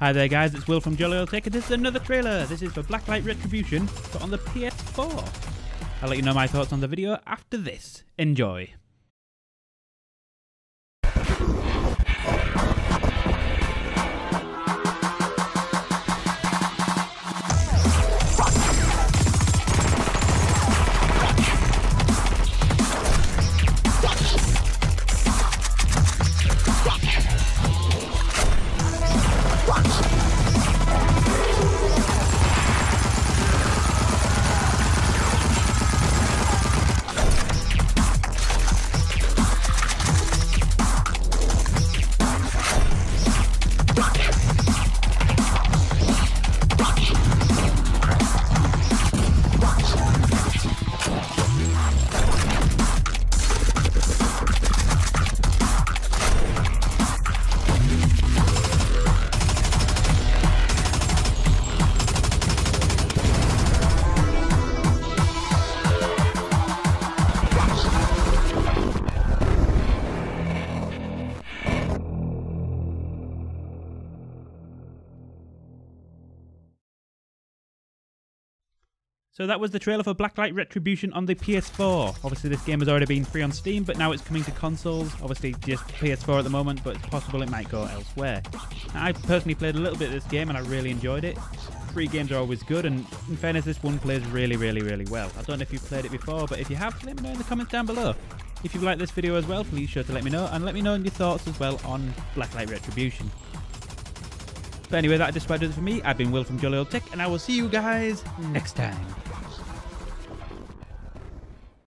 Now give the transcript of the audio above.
Hi there guys, it's Will from Jolly Old Tech and this is another trailer. This is for Blacklight Retribution, but on the PS4. I'll let you know my thoughts on the video after this. Enjoy. So that was the trailer for Blacklight Retribution on the PS4. Obviously this game has already been free on Steam, but now it's coming to consoles. Obviously just PS4 at the moment, but it's possible it might go elsewhere. Now, I personally played a little bit of this game and I really enjoyed it. Free games are always good, and in fairness, this one plays really, really, really well. I don't know if you've played it before, but if you have, let me know in the comments down below. If you've liked this video as well, please sure to let me know, and let me know your thoughts as well on Blacklight Retribution. But anyway, that just about does it for me. I've been Will from Jolly Old Tech, and I will see you guys hmm. next time.